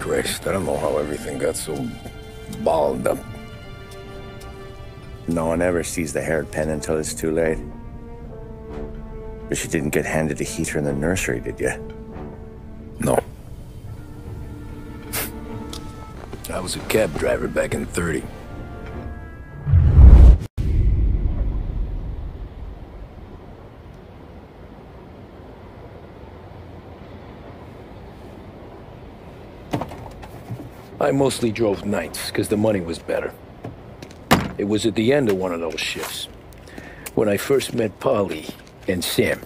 Christ, I don't know how everything got so balled up. No one ever sees the hairpin until it's too late. But you didn't get handed a heater in the nursery, did you? No. I was a cab driver back in 30. I mostly drove nights because the money was better. It was at the end of one of those shifts when I first met Paulie and Sam.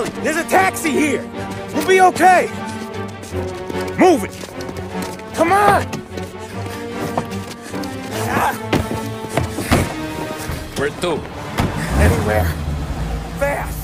There's a taxi here! We'll be okay! Move it! Come on! Where to? Anywhere.